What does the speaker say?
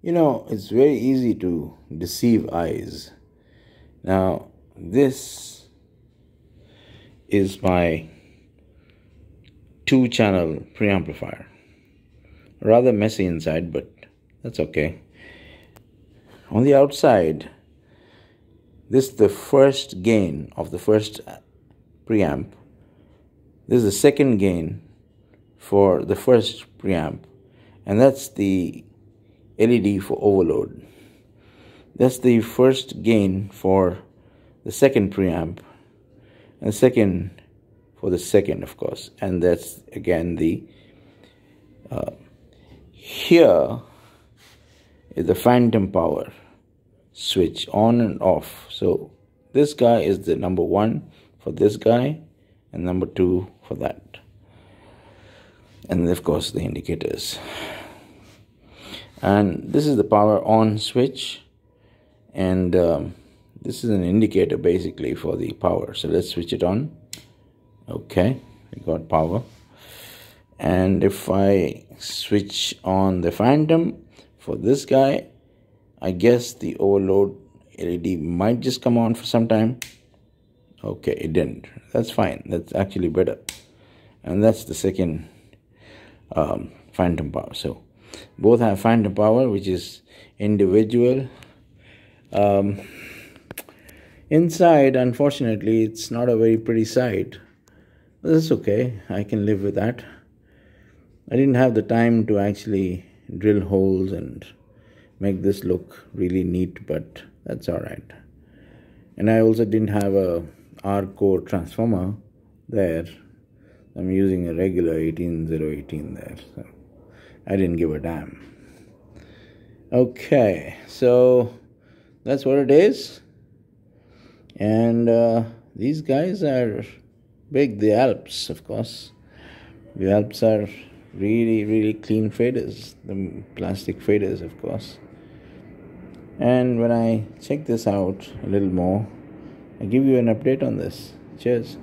You know, it's very easy to deceive eyes. Now, this is my two channel preamplifier. Rather messy inside, but that's okay. On the outside, this is the first gain of the first preamp. This is the second gain for the first preamp, and that's the LED for overload. That's the first gain for the second preamp, and second for the second, of course, and that's again the uh, here is the phantom power switch on and off. So this guy is the number one for this guy, and number two for that and of course the indicators and this is the power on switch. And um, this is an indicator basically for the power. So let's switch it on. Okay we got power. And if I switch on the phantom for this guy I guess the overload LED might just come on for some time. Okay it didn't. That's fine. That's actually better. And that's the second um, phantom power. So both have phantom power, which is individual. Um, inside, unfortunately, it's not a very pretty sight. But that's okay. I can live with that. I didn't have the time to actually drill holes and make this look really neat, but that's all right. And I also didn't have a R core transformer there I'm using a regular 18018 there, so I didn't give a damn. Okay, so that's what it is. And uh, these guys are big, the Alps, of course. The Alps are really, really clean faders, the plastic faders, of course. And when I check this out a little more, I'll give you an update on this. Cheers.